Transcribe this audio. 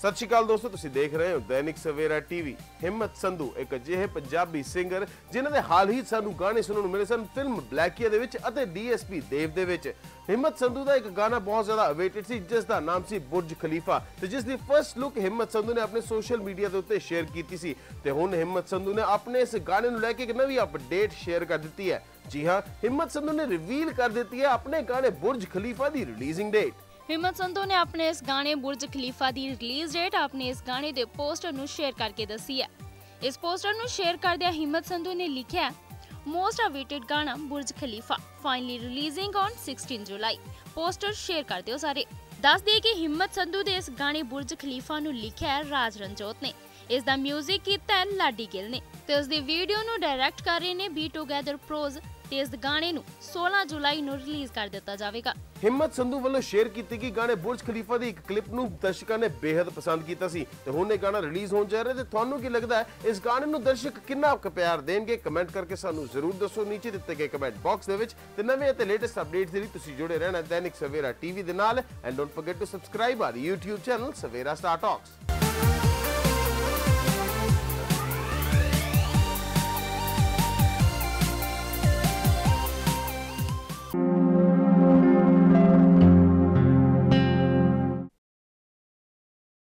ਸਤਿ ਸ਼੍ਰੀ ਅਕਾਲ ਦੋਸਤੋ, ਤੁਸੀਂ ਦੇਖ ਰਹੇ ਹੋ ਦੈਨਿਕ ਸਵੇਰਾ ਟੀਵੀ। ਹਿੰਮਤ ਸੰਧੂ, ਇੱਕ ਅਜਿਹੇ ਪੰਜਾਬੀ ਸਿੰਗਰ ਜਿਨ੍ਹਾਂ ਦੇ ਹਾਲ ਹੀ ਸਾਨੂੰ ਗਾਣੇ ਸੁਣਨ ਨੂੰ ਮਿਲੇ ਸਨ ਫਿਲਮ ਬਲੈਕੀਆ ਦੇ ਵਿੱਚ ਅਤੇ ਡੀਐਸਪੀ ਦੇਵ ਦੇ ਵਿੱਚ। ਹਿੰਮਤ ਸੰਧੂ ਦਾ ਇੱਕ ਗਾਣਾ ਬਹੁਤ ਜ਼ਿਆਦਾ ਅਵੇਟਡ ਸੀ, ਜਿਸ ਦਾ ਨਾਮ ਸੀ ਬੁਰਜ ਖਲੀਫਾ ਤੇ ਜਿਸ ਦੀ ਫਰਸਟ ਲੁੱਕ ਹਿੰਮਤ ਸੰਧੂ ਨੇ ਆਪਣੇ ਸੋਸ਼ਲ ਮੀਡੀਆ ਦੇ ਉੱਤੇ ਸ਼ੇਅਰ ਕੀਤੀ ਸੀ। ਤੇ ਹੁਣ ਹਿੰਮਤ ਸੰਧੂ ਨੇ ਆਪਣੇ ਇਸ ਗਾਣੇ ਨੂੰ ਲੈ ਕੇ ਇੱਕ ਨਵੀਂ ਅਪਡੇਟ ਸ਼ੇਅਰ ਕਰ ਦਿੱਤੀ ਹੈ। ਜੀ ਹਾਂ, ਹਿੰਮਤ ਸੰਧੂ ਨੇ ਰਿਵੀਲ ਕਰ ਦਿੱਤੀ ਹੈ ਆਪਣੇ ਗਾਣੇ ਬੁਰਜ ਖਲੀਫਾ ਦੀ ਰਿਲੀਜ਼ਿੰਗ ਡੇਟ ਹਿੰਮਤ ਸੰਧੂ ਨੇ ਆਪਣੇ ਇਸ ਗਾਣੇ ਬੁਰਜ ਖਲੀਫਾ ਦੀ ਰਿਲੀਜ਼ ਡੇਟ ਆਪਣੇ ਇਸ ਗਾਣੇ ਦੇ ਪੋਸਟਰ ਨੂੰ ਸ਼ੇਅਰ ਕਰਕੇ ਦੱਸੀ ਹੈ। ਇਸ ਪੋਸਟਰ ਨੂੰ ਸ਼ੇਅਰ ਕਰਦਿਆਂ ਹਿੰਮਤ ਸੰਧੂ ਨੇ ਲਿਖਿਆ ਮੋਸਟ ਅਵੇਟਡ ਗਾਣਾ Burj Khalifa finally releasing on 16 July. Poster share ਕਰ ਦਿਓ ਸਾਰੇ। ਦੱਸ ਦਈਏ ਕਿ ਹਿੰਮਤ ਸੰਧੂ ਦੇ ਇਸ ਗਾਣੇ ਬੁਰਜ ਖਲੀਫਾ ਨੂੰ ਲਿਖਿਆ ਹੈ ਰਾਜ ਰਣਜੋਤ ਨੇ। ਇਸ ਦਾ 뮤직 ਕੀਤਾ ਹੈ ਲਾਡੀ ਗਿੱਲ ਨੇ ਤੇ ਉਸ ਦੀ ਵੀਡੀਓ ਨੂੰ ਡਾਇਰੈਕਟ ਕਰ ਰਹੇ ਨੇ ਬੀ ਟੂਗੇਦਰ ਪ੍ਰੋਜ਼ ਤੇ ਇਸ ਗਾਣੇ ਨੂੰ 16 ਜੁਲਾਈ ਨੂੰ ਰਿਲੀਜ਼ ਕਰ ਦਿੱਤਾ ਜਾਵੇਗਾ। ਹਿੰਮਤ ਸੰਧੂ ਵੱਲੋਂ ਸ਼ੇਅਰ ਕੀਤੀ ਗਈ ਗਾਣੇ ਬੁਰਜ ਖਲੀਫਾ ਦੀ ਇੱਕ ਕਲਿੱਪ ਨੂੰ ਦਰਸ਼ਕਾਂ ਨੇ ਬੇहद ਪਸੰਦ ਕੀਤਾ ਸੀ ਤੇ ਹੁਣ ਇਹ ਗਾਣਾ ਰਿਲੀਜ਼ ਹੋਣ ਜਾ ਰਿਹਾ ਤੇ ਤੁਹਾਨੂੰ ਕੀ ਲੱਗਦਾ ਹੈ, ਇਸ ਗਾਣੇ ਨੂੰ ਦਰਸ਼ਕ ਕਿੰਨਾ ਕੁ ਪਿਆਰ ਦੇਣਗੇ? ਕਮੈਂਟ ਕਰਕੇ ਸਾਨੂੰ ਜ਼ਰੂਰ ਦੱਸੋ। ਨੀਚੇ ਦਿੱਤੇ ਗਏ ਕਮੈਂਟ ਬਾਕਸ ਦੇ ਵਿੱਚ ਤੇ ਨਵੇਂ ਅਤੇ ਲੇਟੈਸਟ ਅਪਡੇਟਸ ਦੇ ਲਈ ਤੁਸੀਂ ਜੁੜੇ ਰਹਿਣਾ ਦੈਨਿਕ ਸਵੇਰਾ ਟੀਵੀ ਦੇ ਨਾਲ। And don't forget to subscribe our YouTube channel Savera star talks